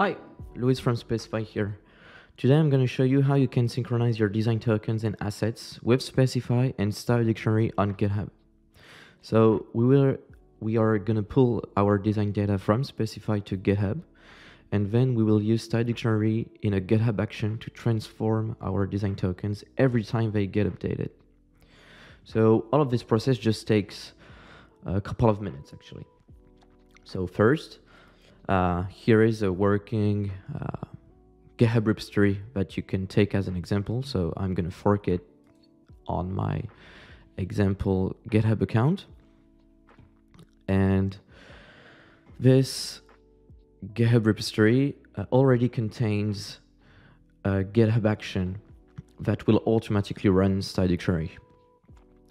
Hi, Louis from Specify here. Today I'm going to show you how you can synchronize your design tokens and assets with Specify and Style Dictionary on GitHub. So we will we are going to pull our design data from Specify to GitHub, and then we will use Style Dictionary in a GitHub action to transform our design tokens every time they get updated. So all of this process just takes a couple of minutes actually. So first, uh, here is a working uh, GitHub repository that you can take as an example. So I'm going to fork it on my example GitHub account. And this GitHub repository uh, already contains a GitHub action that will automatically run style dictionary.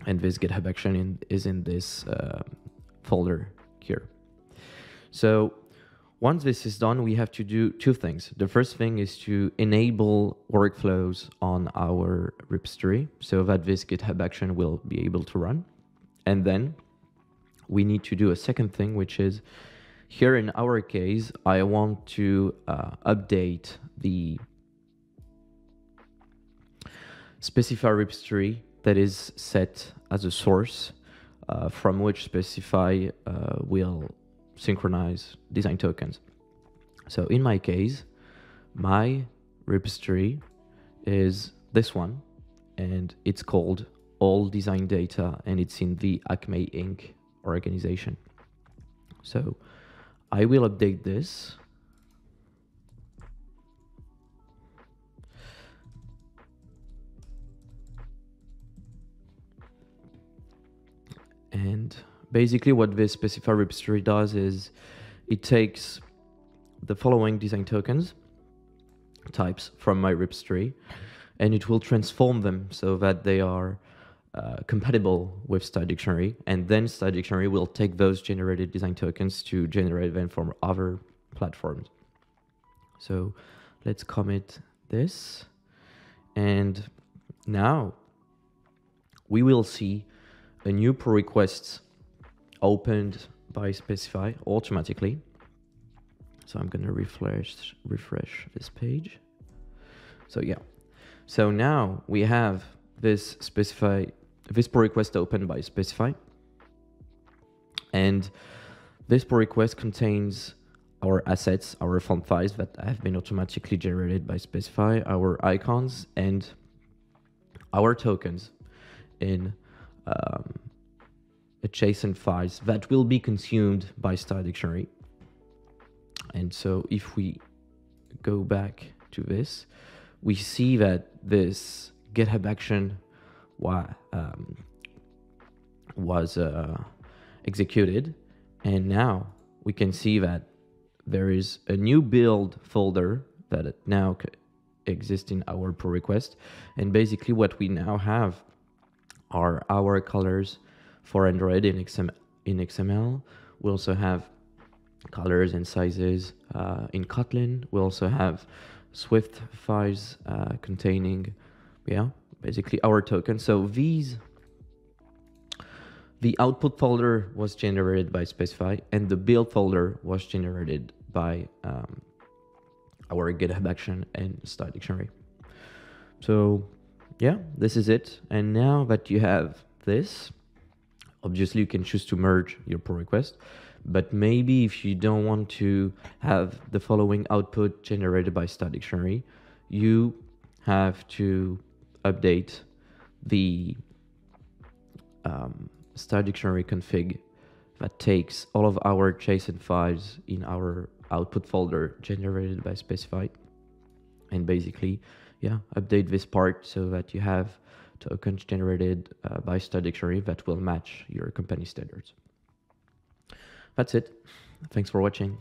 And this GitHub action in, is in this uh, folder here. So once this is done, we have to do two things. The first thing is to enable workflows on our repository so that this GitHub action will be able to run. And then we need to do a second thing, which is here in our case, I want to uh, update the specify repository that is set as a source uh, from which specify uh, will synchronize design tokens. So in my case, my repository is this one, and it's called All Design Data, and it's in the Acme Inc. organization. So I will update this. And basically what this specify repository does is it takes the following design tokens types from my repository and it will transform them so that they are uh, compatible with Style Dictionary and then Style Dictionary will take those generated design tokens to generate them from other platforms. So let's commit this and now we will see a new pull request opened by specify automatically. So I'm going to refresh refresh this page. So yeah. So now we have this specify this pull request opened by specify. And this pull request contains our assets, our font files that have been automatically generated by specify, our icons and our tokens in um, JSON files that will be consumed by Style Dictionary. And so if we go back to this, we see that this GitHub action um, was uh, executed. And now we can see that there is a new build folder that now exists in our pull request. And basically what we now have are our colors for Android in, XM in XML. We also have colors and sizes uh, in Kotlin. We also have Swift files uh, containing, yeah, basically our token. So these, the output folder was generated by Specify and the build folder was generated by um, our GitHub action and Style Dictionary. So yeah, this is it. And now that you have this, Obviously, you can choose to merge your pull request, but maybe if you don't want to have the following output generated by Style Dictionary, you have to update the um, Style Dictionary config that takes all of our JSON files in our output folder generated by specify and basically yeah update this part so that you have tokens generated uh, by Style Dictionary that will match your company standards. That's it. Thanks for watching.